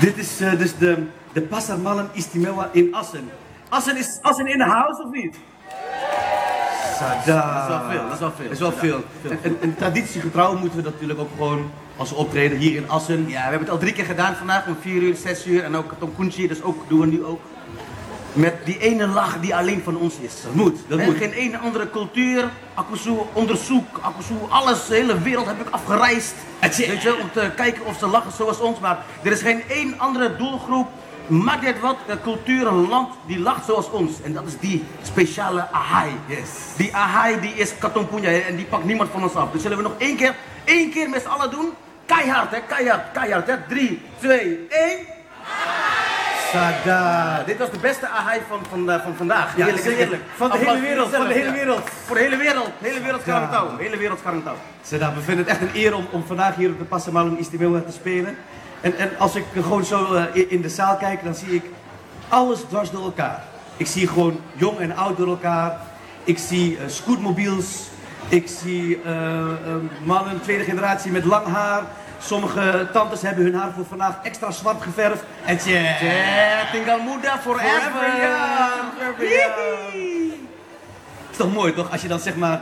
Dit is uh, dus de, de Pasar Malam Istimewa in Assen. Assen is Assen in de house of niet? Dat is wel veel, dat is wel veel. Dat is wel veel. En, en, en traditiegetrouw moeten we natuurlijk ook gewoon als we optreden hier in Assen. Ja, we hebben het al drie keer gedaan vandaag, om vier uur, zes uur en ook Tom Kunchi, dus ook doen we nu ook. Met die ene lach die alleen van ons is. Dat moet, dat moet. geen ene andere cultuur, Akusu onderzoek, Akusu alles, de hele wereld heb ik afgereisd. Weet je, om te kijken of ze lachen zoals ons. Maar er is geen één andere doelgroep, maakt het wat, een cultuur, een land die lacht zoals ons. En dat is die speciale ahai. Yes. Die ahai die is katompunja en die pakt niemand van ons af. Dus zullen we nog één keer, één keer met z'n allen doen? Keihard hè, keihard, keihard hè. Drie, twee, één. Sada. Dit was de beste ahai van, van, eh, van vandaag. Ja, Eerlijk. Van de hele wereld, van de hele wereld. Voor de hele wereld. De hele wereld. Karantouw. Hele wereld Karantouw. Sada, we vinden het echt een eer om, om vandaag hier op de Pasar Malam Istimewa te spelen. En, en als ik gewoon zo eh, in- de zaal kijk, dan zie ik alles dwars door elkaar. Ik zie gewoon jong en oud door elkaar. Ik zie eh, scootmobiels. Ik zie mannen, tweede generatie met lang haar. Sommige tantes hebben hun haar voor vandaag extra zwart geverfd. En tinggal muda forever. Forever young, forever. Het is toch mooi toch, als je dan zeg maar,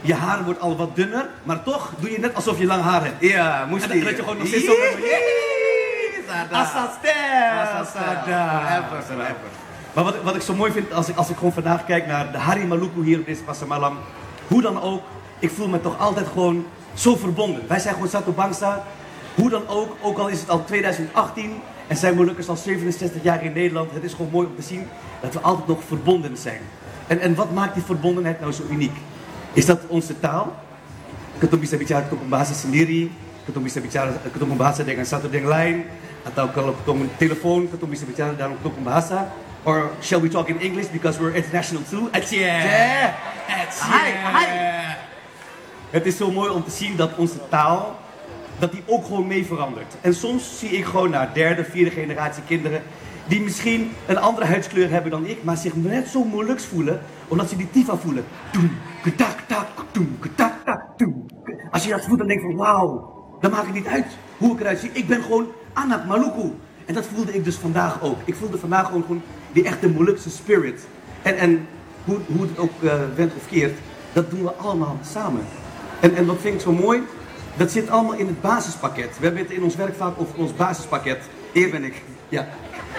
je haar wordt al wat dunner, maar toch doe je net alsof je lang haar hebt. Ja, moest En dan je gewoon nog steeds zo. Forever, forever. Maar wat, ik- wat ik zo mooi vind, als ik, als ik gewoon vandaag kijk naar de Hari Maluku hier op deze Pasar Malam, hoe dan ook, ik voel me toch altijd gewoon zo verbonden. Wij zijn gewoon Satu Bangsa, hoe dan ook, ook al is het al 2018 en zijn Molukkers al 67 jaar in Nederland, het is gewoon mooi om te zien dat we altijd nog verbonden zijn. En, en wat maakt die verbondenheid nou zo uniek? Is dat onze taal? Ketemu bisa bicara ketemu bahasa sendiri, ketemu bisa bicara ketemu bahasa dengan satu dengan lain, atau kalau ketemu telefoon, ketemu bisa bicara dalam ketemu bahasa, or shall we talk in English because we're international too? Atje! Atje! Hi, hi. Het is zo mooi om te zien dat onze taal, dat die ook gewoon mee verandert. En soms zie ik gewoon naar derde, vierde generatie kinderen die misschien een andere huidskleur hebben dan ik, maar zich net zo moeilijks voelen, omdat ze die tifa voelen. Toem, ketak, tak, toem, ketak. Als je dat voelt, dan denk je van wauw, dan maakt het niet uit hoe ik eruit zie. Ik ben gewoon Anak Maluku. En dat voelde ik dus vandaag ook. Ik voelde vandaag gewoon, gewoon die echte Molukse spirit. En, en hoe, hoe het ook eh went of keert, dat doen we allemaal samen. En, en wat vind ik zo mooi? Dat zit allemaal in het basispakket. We hebben het in ons werk vaak over ons basispakket. Hier ben ik. Ja.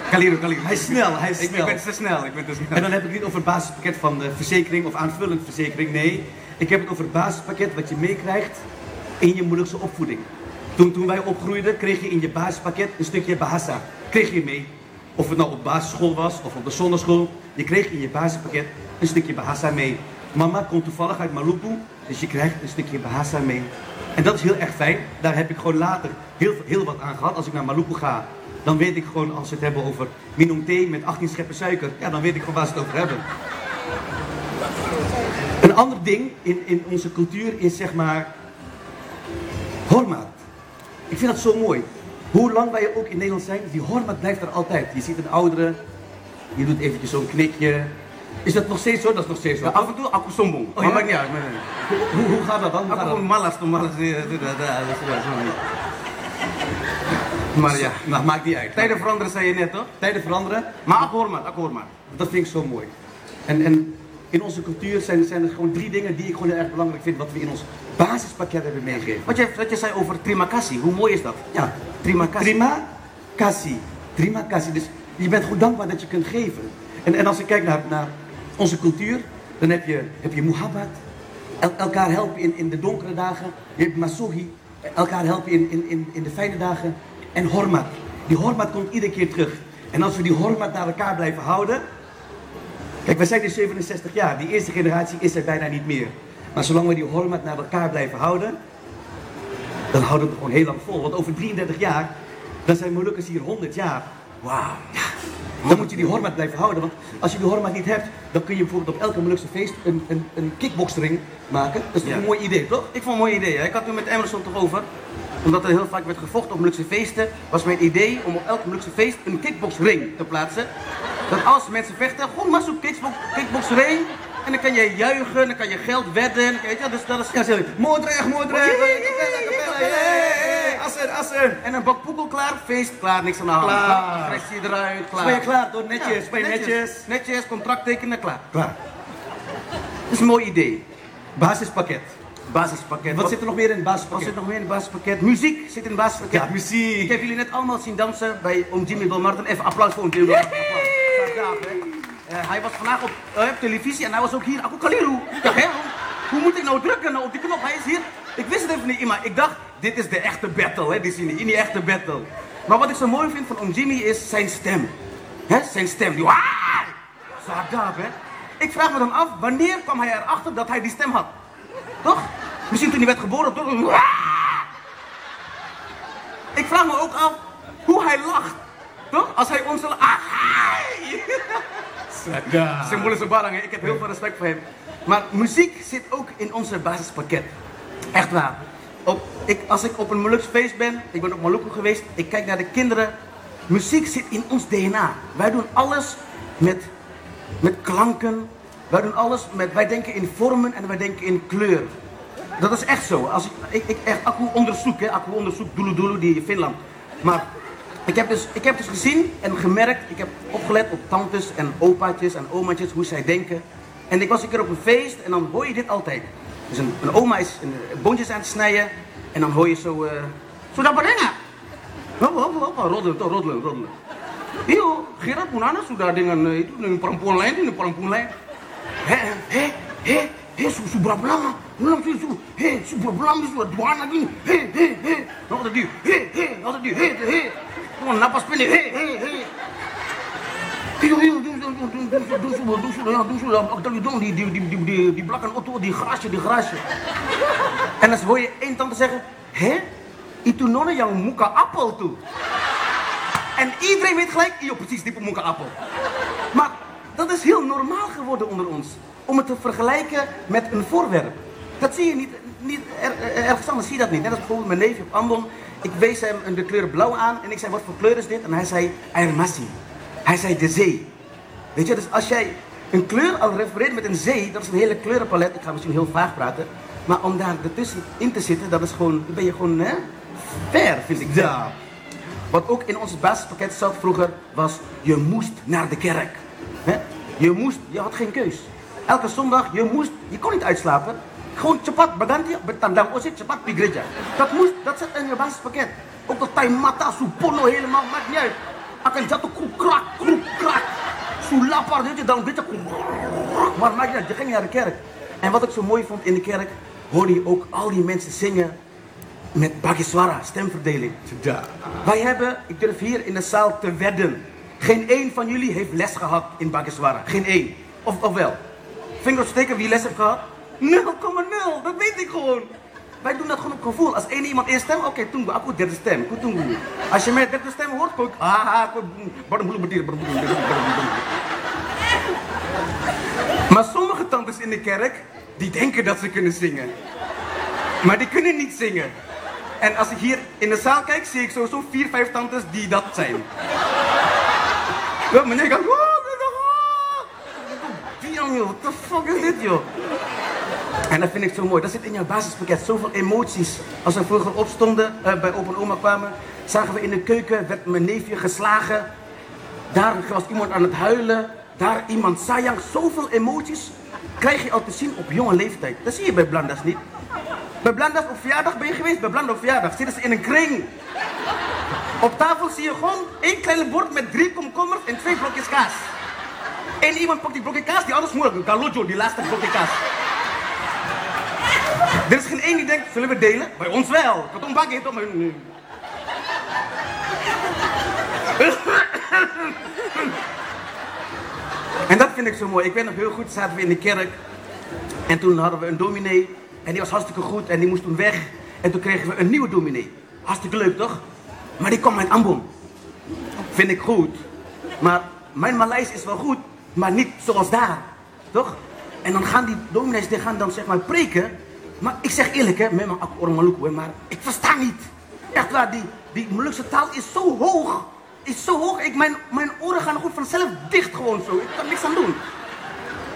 Kaliru, Kaliru. Hij is snel, hij is snel. ik ben te snel, ik ben te snel. En dan heb ik niet over het basispakket van de verzekering of aanvullend verzekering. Nee, ik heb het over het basispakket wat je meekrijgt in je moeilijkse opvoeding. Toen, toen wij opgroeiden, kreeg je in je basispakket een stukje bahasa. Kreeg je mee. Of het nou op basisschool was of op de zonneschool. Je kreeg in je basispakket een stukje bahasa mee. Mama komt toevallig uit Maluku, dus je krijgt een stukje bahasa mee. En dat is heel erg fijn. Daar heb ik gewoon later heel, heel wat aan gehad. Als ik naar Maluku ga, dan weet ik gewoon als ze het hebben over minum met 18 scheppen suiker. Ja, dan weet ik gewoon waar ze het over hebben. Een ander ding in, in onze cultuur is zeg maar hormaat. Ik vind dat zo mooi. Hoe lang wij ook in Nederland zijn, die hormaat blijft er altijd. Je ziet een oudere, je doet eventjes zo'n knikje. Is dat nog steeds zo? Dat is nog steeds zo. Ja, af en toe aku sombong. Oh, maar ja? maakt niet uit. maar- Hoe, hoe, gaat dat dan? Hoe Aku gaat dat? gewoon malas tuh malas. Maar ja, Nou, maakt niet uit. tijden veranderen zei je net toch? Tijden veranderen, Maar hormat, aku hormat. dat vind ik zo mooi. En, en in onze cultuur zijn, zijn er gewoon drie dingen die ik gewoon heel erg belangrijk vind, wat we in ons basispakket hebben meegegeven. Wat je, wat je zei over terima kasih, hoe mooi is dat? Ja, kassie. Prima kassie. Dus je bent goed dankbaar dat je kunt geven. En, en als ik kijk naar, naar onze cultuur, dan heb je, heb je muhabbat. El- elkaar helpen in, in de donkere dagen. Je hebt masuhi. Elkaar helpen in, in, in, in de fijne dagen. En hormat. Die hormat komt iedere keer terug. En als we die hormat naar elkaar blijven houden. Kijk, wij zijn nu 67 jaar. Die eerste generatie is er bijna niet meer. Maar zolang we die hormat naar elkaar blijven houden, dan houden we het gewoon heel lang vol. Want over 33 jaar, dan zijn Molukkers hier 100 jaar. Wauw. Dan moet je die hormat blijven houden. Want als je die hormat niet hebt, dan kun je bijvoorbeeld op elke Molukse feest een, een, een kickboxring maken. Dat is toch Ja. een mooi idee, toch? Ik vond een mooi idee. hè. Ik had het met Emerson toch over. Omdat er heel vaak werd gevochten op Molukse feesten, was mijn idee om op elk Molukse feest een kickboxring te plaatsen. Dat als mensen vechten, gewoon maar zo'n kickbox, kickboxring. En dan kan je juichen, dan kan je geld wedden. Weet je, dus dat is... Ja, zeg. Moordrecht, moordrecht. Assen, Assen. En een bak poekel klaar, feest klaar, niks aan de hand. Klaar. Fresje eruit, klaar. Je klaar, toch? Netjes, Ja, ben je netjes? Netjes, contract tekenen, klaar. Klaar. Dat is een mooi idee. Basispakket. Basispakket. Wat zit er nog meer in het Wat basispakket? zit nog meer in het basispakket? Muziek zit in het basispakket. Ja, Ik muziek. heb jullie net allemaal zien dansen bij oom Jimmy Belmartin. Even applaus voor oom Jimmy Belmartin. Applaus. Eh, hij was vandaag op, eh, op televisie en hij was ook hier. Aku Kaliru. Ik dacht, hè, hoe, hoe moet ik nou drukken nou op die knop? Hij is hier. Ik wist het even niet, maar ik dacht, dit is de echte battle, hè. Dit is niet, niet echte battle. Maar wat ik zo mooi vind van oom Jimmy is zijn stem. Hè, zijn stem. Die, "Waaai!" zo hè. Ik vraag me dan af, wanneer kwam hij erachter dat hij die stem had? Toch? Misschien toen hij werd geboren, toch? Ik vraag me ook af hoe hij lacht. Toch? Als hij ons... Symbolische barang, ik heb heel veel respect voor hem. Maar muziek zit ook in onze basispakket. Echt waar. Op, ik, als ik op een Molukse feest ben, ik ben op Maluku geweest, ik kijk naar de kinderen. Muziek zit in ons DNA. Wij doen alles met, met klanken. Wij doen alles met, wij denken in vormen en wij denken in kleur. Dat is echt zo. Als ik, ik, ik echt Aku onderzoek, hè, Aku onderzoek Dulu Dulu die in Finland. Maar ik heb, dus, ik heb dus gezien en gemerkt, ik heb opgelet op tantes en opaatjes en omaatjes, hoe zij denken. En ik was een keer op een feest en dan hoor je dit altijd. Dus een, een oma is een, eh, bondjes aan het snijden en dan hoor je zo... Uh, zo dat berengen! Hop, hop, hop, roddelen, toch, roddelen, roddelen. Iyo, Gerard Punana sudah dengan itu dengan perempuan lain dengan perempuan lain. He, he, he, he, su, su berapa lama? Belum sih he, su berapa lama sudah dua anak ini. He, he, he, nak tadi, he, he, nak tadi, he, he. Kau napas pendek, he, he, he. yo yo iyo. Ja, Ja, die, die, die, die, die blakken auto, die grasje, die grasje. En dan hoor je één tante zeggen, hè? Itu nona yang muka appel toe. En iedereen weet gelijk, je precies, die moeke appel. Maar dat is heel normaal geworden onder ons. Om het te vergelijken met een voorwerp. Dat zie je niet, niet eh, ergens anders zie je dat niet. Net als bijvoorbeeld mijn neefje op Ambon. Ik wees hem de kleur blauw aan en ik zei, wat voor kleur is dit? En hij zei, air Hij zei, de zee. Weet je, dus als jij een kleur al refereert met een zee, dat is een hele kleurenpalet. Ik ga misschien heel vaag praten. Maar om daar ertussen in te zitten, dat is gewoon, dan ben je gewoon, hè, fair, vind ik. Ja. Wat ook in ons basispakket zat vroeger was, je moest naar de kerk. Hè? Je moest, je had geen keus. Elke zondag, je moest, je kon niet uitslapen. Gewoon cepat berganti, bertandang osit, cepat gereja. Dat moest, dat zit in je basispakket. Ook dat time mata, supono helemaal, maakt niet uit. Akan jatuh kroek, krak, kroek, krak. Zo lapar, weet je, dan weet je, maar maakt niet uit, je ging naar de kerk. En wat ik zo mooi vond in de kerk, hoorde je ook al die mensen zingen met Bagiswara, stemverdeling. Ja. Wij hebben, ik durf hier in de zaal te wedden, geen één van jullie heeft les gehad in Bagiswara. Geen één. Of, of wel? Vinger opsteken wie les heeft gehad? 0,0, dat weet ik gewoon. Wij doen dat gewoon op gevoel. Als één iemand één stem, oké, tunggu, aku derde stem, aku tunggu. Als je met derde stem hoort, ook, ah, aku, baru in de kerk, die denken dat ze kunnen zingen. Maar die kunnen niet zingen. En als ik hier in de zaal kijk, zie ik sowieso vier, vijf tantes die dat zijn. Ja, meneer gaat... Joh, what the fuck is dit joh? En dat vind ik zo mooi. Dat zit in jouw basispakket. Zoveel emoties. Als we vroeger opstonden, eh, bij opa en oma kwamen, zagen we in de keuken, werd mijn neefje geslagen. Daar was iemand aan het huilen. Daar iemand sayang. Zoveel emoties krijg je al te zien op jonge leeftijd. Dat zie je bij Blandas niet. Bij Blandas op verjaardag ben je geweest. Bij Blanda op verjaardag zitten ze in een kring. Op tafel zie je gewoon één kleine bord met drie komkommers en twee blokjes kaas. En iemand pakt die blokje kaas, die anders moeilijk. Galojo, die laatste blokje kaas. Er is geen één die denkt, zullen we delen? Bij ons wel. Katong bakje, toch? Maar nee. En dat vind ik zo mooi. Ik weet nog heel goed, zaten we in de kerk. En toen hadden we een dominee. En die was hartstikke goed en die moest toen weg. En toen kregen we een nieuwe dominee. Hartstikke leuk, toch? Maar die kwam uit Ambon. Vind ik goed. Maar mijn Maleis is wel goed, maar niet zoals daar. Toch? En dan gaan die dominees die gaan dan zeg maar preken. Maar ik zeg eerlijk, hè, orang Maluku, hè, maar ik versta niet. Echt waar, die, die Molukse taal is zo hoog. Is zo hoog, ik, mijn, mijn oren gaan gewoon vanzelf dicht gewoon zo. Ik kan niks aan doen.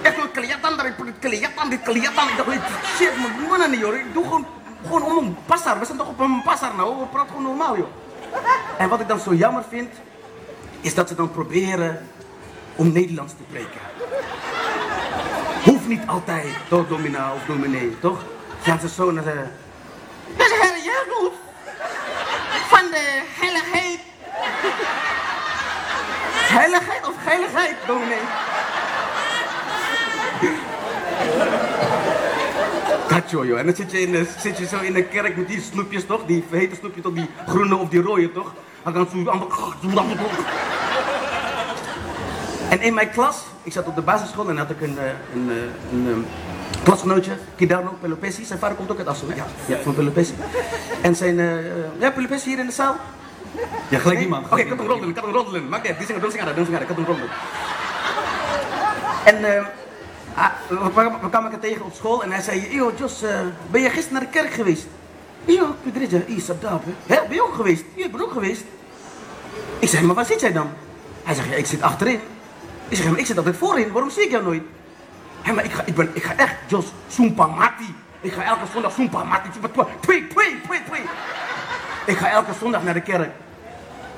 Echt wel kelihatan dari perut kelihatan, dit kelihatan. Ik dacht, shit, maar mana nih joh. Ik doe gewoon Gewoon om een pasar. We zijn toch op een pasar nou. We praten gewoon normaal, joh. En wat ik dan zo jammer vind, is dat ze dan proberen om Nederlands te preken. Hoeft niet altijd, toch, domina of dominee, toch? Gaan ze zo naar de... Dat is Heer Jezus van de heiligheid. Heiligheid dominee? Dat joh. En dan zit je, in de, zit je zo in de kerk met die snoepjes, toch? Die hete snoepjes, toch? Die groene of die rode, toch? Dan zo allemaal... En in mijn klas, ik zat op de basisschool en had ik een, eh, een, een, een, een klasgenootje, Kidano Pelopessi. Zijn vader komt ook uit Assen? Ja, ja van Pelopessi. En zijn, uh, ja, Pelopessi hier in de zaal. Had hem roddelen, ik had hem roddelen. Maakt niet uit, die zingen, doen zingen, doen zingen, ik had hem roddelen. En uh, ah, we, kwamen, tegen op school en hij zei, yo Jos, uh, ben je gisteren naar de kerk geweest? Ja, Pedrija, Isabdab, hè? Ben je ook geweest? Ja, ik ben ook geweest. Ik zei, maar waar zit jij dan? Hij zegt, ja, ik zit achterin. Ik zeg, maar ik zit altijd voorin, waarom zie ik jou nooit? Hé, maar ik ga, ik, ben, ik ga echt, Jos, Soempa Mati. Ik ga elke zondag Soempa Mati. Twee, twee, twee, twee. Ik ga elke zondag naar de kerk.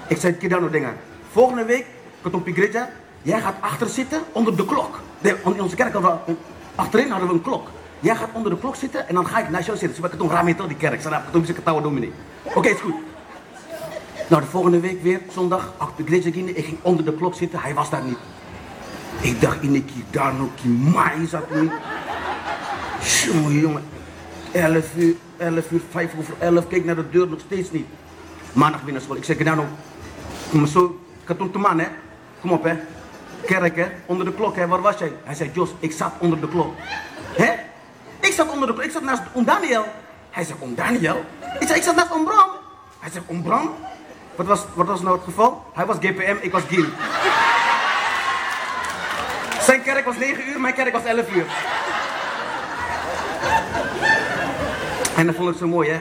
Ik zei Kidano dingen. Volgende week, Katompi Greja, jij gaat achter zitten onder de klok. Nee, in onze kerk hadden we, achterin hadden we een klok. Jij gaat onder de klok zitten en dan ga ik naast jou zitten. Dus ik raam in die kerk. Sarap, Katompi Sekatawa Dominee. Oké, is goed. Nou, de volgende week weer, zondag, achter Greja Ik ging onder de klok zitten, hij was daar niet. Ik dacht in een keer daar nog die maai zat. Jongen, jongen. 11 uur, 11 uur, 5 over 11. Kijk naar de deur, nog steeds niet. Maandag binnen school. Ik zeg, nou, kom zo. Toen man, hè. Kom op, hè. Kerk, hè. Onder de klok, hè. Waar was jij? Hij zei, Jos, ik zat onder de klok. Hè? Ik zat onder de klok. Ik zat naast Om Daniel. Hij zegt, Om Daniel? Ik zei, ik zat naast Om Bram. Hij zegt, Om Bram? Wat was, wat was nou het geval? Hij was GPM, ik was Gil. Zijn kerk was 9 uur, mijn kerk was 11 uur. En dat vond ik zo mooi, hè.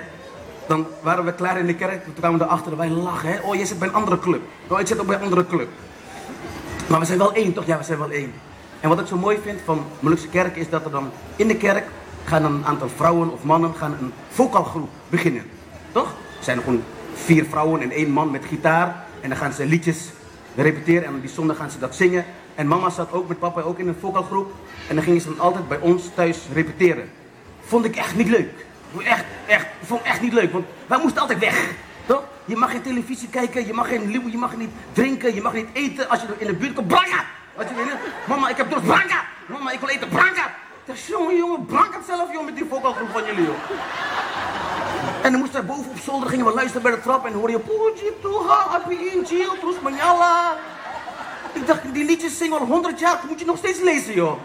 Dan waren we klaar in de kerk, toen kwamen we erachter, wij lachen, hè. Oh, je zit bij een andere club. Oh, ik zit ook bij een andere club. Maar we zijn wel één, toch? Ja, we zijn wel één. En wat ik zo mooi vind van Molukse kerk is dat er dan in de kerk gaan een aantal vrouwen of mannen gaan een vocalgroep beginnen. Toch? Er zijn er gewoon vier vrouwen en één man met gitaar. En dan gaan ze liedjes repeteren en die zondag gaan ze dat zingen. En mama zat ook met papa ook in een vocalgroep. En dan gingen ze dan altijd bij ons thuis repeteren. Vond ik echt niet leuk. Echt, echt, vond ik echt niet leuk. Want wij moesten altijd weg. Toch? Je mag geen televisie kijken, je mag geen liewe, je mag niet drinken, je mag niet eten als je in de buurt komt. Branca! Wat je weet, mama, ik heb dorst, branca! Mama, ik wil eten, branca! Ik zeg, jongen, jongen, branca het zelf, joh, met die vocalgroep van jullie, joh. En dan moesten we boven op zolder, gingen we luisteren bij de trap en hoorde je... Tuhan, api injil, terus menyala. Ik dacht, die liedjes zingen al 100 jaar, moet je nog steeds lezen, joh.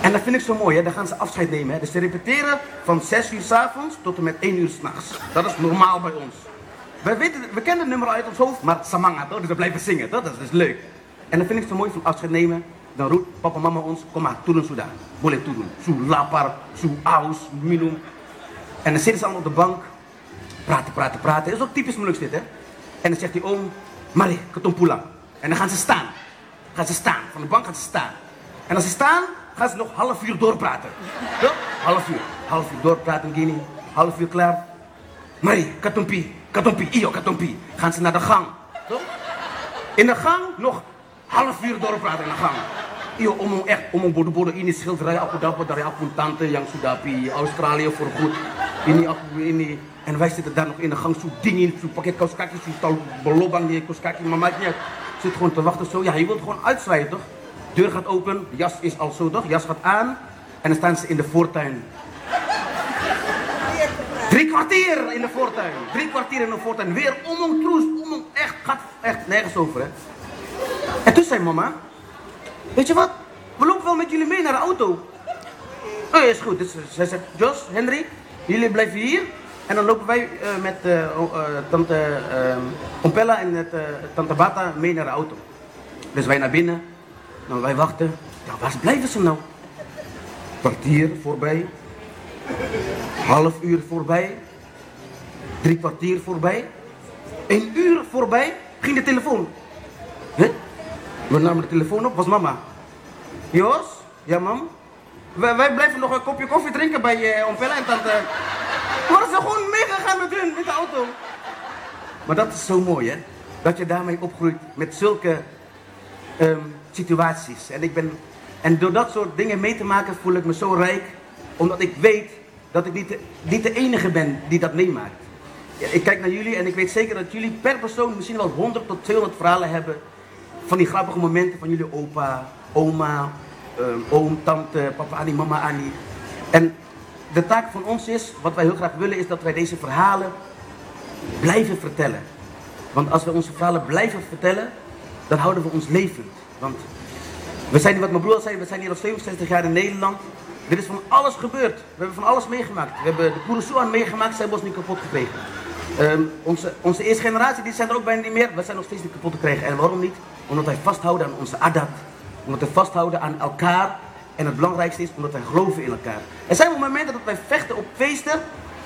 En dat vind ik zo mooi, hè? dan gaan ze afscheid nemen. Hè? Dus ze repeteren van 6 uur s avonds tot en met 1 uur s'nachts. Dat is normaal bij ons. We, we kennen het nummer uit ons hoofd, maar samanga, toch? dus we blijven zingen. Dat is leuk. En dan vind ik zo mooi van afscheid nemen. Dan roept papa mama ons, kom maar, turun sudah. Boleh turun. Su lapar, su aus, minum. En dan zitten ze allemaal op de bank. Praten, praten, praten. Dat is ook typisch moeilijk dit, hè. En dan zegt die oom, Mari, ketom pulang. En dan gaan ze staan. Gaan ze staan. Van de bank gaan ze staan. En als ze staan, gaan ze nog half uur doorpraten. Ja? Half uur. Half uur doorpraten, gini. Half uur klaar. Mari, katompi. Katompi, iyo, katompi. Gaan ze naar de gang. Toch? In de gang nog half uur doorpraten in de gang. Iyo, omong echt, omong bodo-bodo ini schilderij aku dapat dari tante yang sudah di Australië voorgoed. Ini aku ini en wij zitten daar nog in de gang, zo ding in, zo pakket kouskaki, zo tal belobang die kouskaki. Maar maakt niet uit. Zit gewoon te wachten zo. Ja, je wilt gewoon uitzwaaien, toch? Deur gaat open, jas is al zo, toch? Jas gaat aan. En dan staan ze in de voortuin. Drie kwartier in de voortuin. Drie kwartier in de voortuin. Weer omong troes, omong. Echt, gaat echt nergens over, hè. En toen zei mama, weet je wat? We lopen wel met jullie mee naar de auto. Oh, is goed. Dus zij zegt, Jos, Henry, jullie blijven hier. En dan lopen wij uh, met uh, tante Ompella en tante Bata mee naar de auto. Dus wij naar binnen. Nou, wij wachten. Ja, waar blijven ze nou? Kwartier voorbij. Half uur voorbij. Drie kwartier voorbij. Een uur voorbij ging de telefoon. We namen de telefoon op, was mama. Jos? Ja, mam? Wij, blijven nog een kopje koffie drinken bij oom Pelle en tante. Maar ze gewoon meegegaan met hun, met de auto. Maar dat is zo mooi, hè? Dat je daarmee opgroeit met zulke ehm, situaties. En, ik ben, en door dat soort dingen mee te maken voel ik me zo rijk. Omdat ik weet dat ik niet de, niet de enige ben die dat meemaakt. Ik kijk naar jullie en ik weet zeker dat jullie per persoon misschien wel 100 tot 200 verhalen hebben. Van die grappige momenten van jullie opa, oma, um, oom, tante, papa Annie, mama Annie. En de taak van ons is, wat wij heel graag willen, is dat wij deze verhalen blijven vertellen. Want als we onze verhalen blijven vertellen, dan houden we ons levend. Want we zijn, wat mijn broer zei, we zijn hier al 67 jaar in Nederland. Er is van alles gebeurd. We hebben van alles meegemaakt. We hebben de Kurosuan meegemaakt, zijn ons niet kapot gekregen. Um, onze, onze eerste generatie, die zijn er ook bijna niet meer. We zijn nog steeds niet kapot te krijgen. En waarom niet? Omdat wij vasthouden aan onze adat. Omdat we vasthouden aan elkaar. En het belangrijkste is omdat wij geloven in elkaar. Er zijn momenten dat wij vechten op feesten.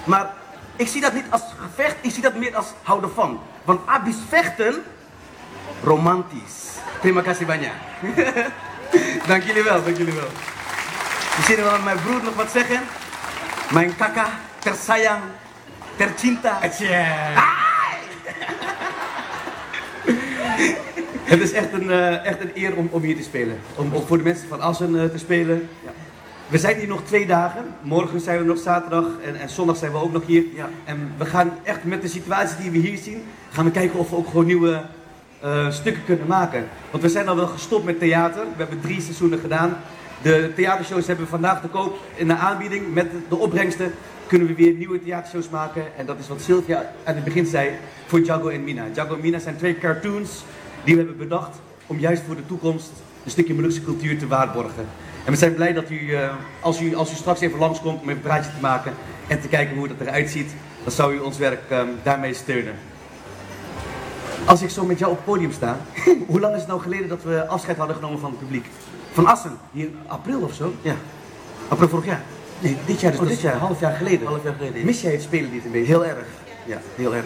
Maar ik zie dat niet als gevecht, ik zie dat meer als houden van. Want abis vechten, romantisch. Terima kasih banyak. dank jullie wel, dank jullie wel. Misschien wil mijn broer nog wat zeggen. Mijn kaka, tersayang, tercinta. Het is echt een, uh, echt een eer om, om hier te spelen. Om, om voor de mensen van Assen uh, te spelen. Ja. We zijn hier nog twee dagen. Morgen zijn we nog zaterdag en, en zondag zijn we ook nog hier. Ja. En we gaan echt met de situatie die we hier zien, gaan we kijken of we ook gewoon nieuwe uh, stukken kunnen maken. Want we zijn al wel gestopt met theater. We hebben drie seizoenen gedaan. De theatershows hebben we vandaag te koop in de aanbieding. Met de opbrengsten kunnen we weer nieuwe theatershows maken. En dat is wat Sylvia aan het begin zei voor Jago en Mina. Jago en Mina zijn twee cartoons die we hebben bedacht om juist voor de toekomst een stukje Molukse cultuur te waarborgen. En we zijn blij dat u, uh, als u, als u straks even langskomt om een praatje te maken en te kijken hoe het eruit ziet, dan zou u ons werk um, daarmee steunen. Als ik zo met jou op het podium sta, hoe lang is het nou geleden dat we afscheid hadden genomen van het publiek? Van Assen? Hier april of zo? Ja. April vorig jaar? Nee, dit jaar dus. Oh, dit jaar? Half jaar geleden. Half jaar geleden. Mis jij het spelen dit een beetje? Heel erg. Ja, heel erg.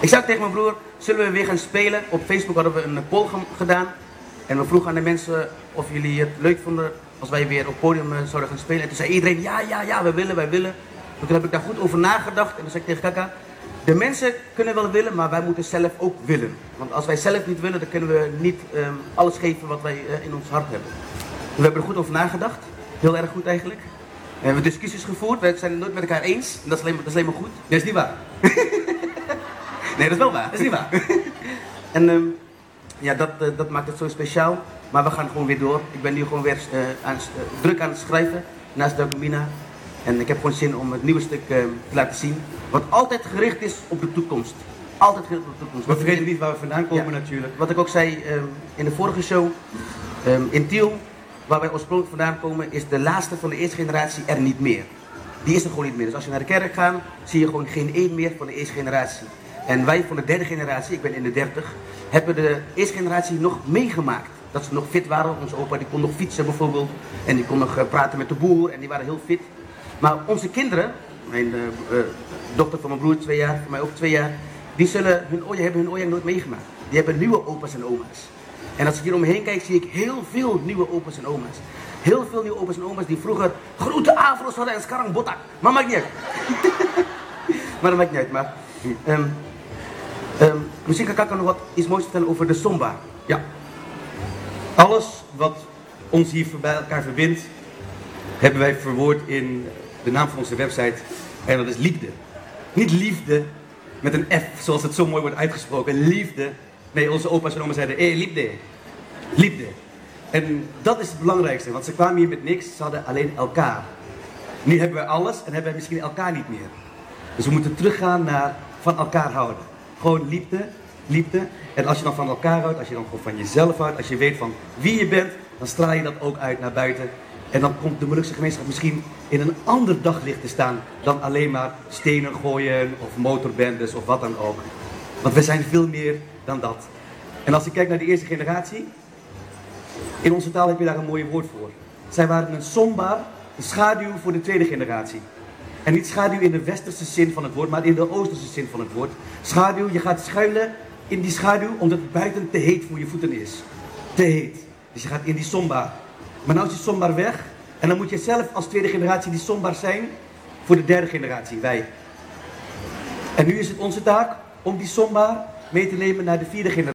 Ik zei tegen mijn broer, zullen we weer gaan spelen? Op Facebook hadden we een poll gedaan. En we vroegen aan de mensen of jullie het leuk vonden als wij weer op het podium eh, zouden gaan spelen. En toen zei iedereen, ja, ja, ja, we willen, wij willen. toen heb ik daar goed over nagedacht. En dan zei ik tegen Kaka, de mensen kunnen wel willen, maar wij moeten zelf ook willen. Want als wij zelf niet willen, dan kunnen we niet um, alles geven wat wij uh, in ons hart hebben. We hebben er goed over nagedacht. Heel erg goed eigenlijk. We hebben discussies gevoerd. We zijn het nooit met elkaar eens. En dat is alleen, dat is alleen maar goed. Dat is niet waar. nee, dat is wel waar. Dat is niet waar. en um, ja, dat, uh, dat maakt het zo speciaal. Maar we gaan gewoon weer door. Ik ben nu gewoon weer uh, aan, druk aan het schrijven. Naast Dagomina. En ik heb gewoon zin om het nieuwe stuk te laten zien. Wat altijd gericht is op de toekomst. Altijd gericht op de toekomst. We vergeten niet waar we vandaan komen ja. natuurlijk. Wat ik ook zei um, in de vorige show. Um, in Tiel waar wij oorspronkelijk vandaan komen, is de laatste van de eerste generatie er niet meer. Die is er gewoon niet meer. Dus als je naar de kerk gaat, zie je gewoon geen één meer van de eerste generatie. En wij van de derde generatie, ik ben in de dertig, hebben de eerste generatie nog meegemaakt. Dat ze nog fit waren. Onze opa die kon nog fietsen bijvoorbeeld. En die kon nog uh, praten met de boer en die waren heel fit. Maar onze kinderen, mijn uh, dochter van mijn broer twee jaar, van mij ook twee jaar, die zullen hun hebben hun oja nooit meegemaakt. Die hebben nieuwe opa's en oma's. En als ik hier omheen kijk, zie ik heel veel nieuwe opa's en oma's. Heel veel nieuwe opa's en oma's die vroeger grote afro's hadden en skarang botak. Maar maakt niet uit. maar dat maakt niet uit. Maar, um, um, misschien kan ik nog wat iets moois vertellen over de Somba. Ja. Alles wat ons hier bij elkaar verbindt, hebben wij verwoord in de naam van onze website. En dat is liefde. Niet liefde met een F, zoals het zo mooi wordt uitgesproken. Liefde Nee, onze opa's en oma's zeiden, hé, liefde. Liefde. En dat is het belangrijkste, want ze kwamen hier met niks, ze hadden alleen elkaar. Nu hebben we alles en hebben we misschien elkaar niet meer. Dus we moeten teruggaan naar van elkaar houden. Gewoon liefde, liefde. En als je dan van elkaar houdt, als je dan gewoon van jezelf houdt, als je weet van wie je bent, dan straal je dat ook uit naar buiten. En dan komt de Molukse gemeenschap misschien in een ander daglicht te staan dan alleen maar stenen gooien of motorbendes of wat dan ook. Want we zijn veel meer dan dat. En als ik kijk naar de eerste generatie, in onze taal heb je daar een mooi woord voor. Zij waren een sombaar, een schaduw voor de tweede generatie. En niet schaduw in de westerse zin van het woord, maar in de oosterse zin van het woord. Schaduw, je gaat schuilen in die schaduw omdat het buiten te heet voor je voeten is. Te heet. Dus je gaat in die sombaar. Maar nou is die sombaar weg En dan moet je zelf als tweede generatie die sombaar zijn voor de derde generatie, wij. En nu is het onze taak om die sombaar mee te nemen naar de vierde generatie.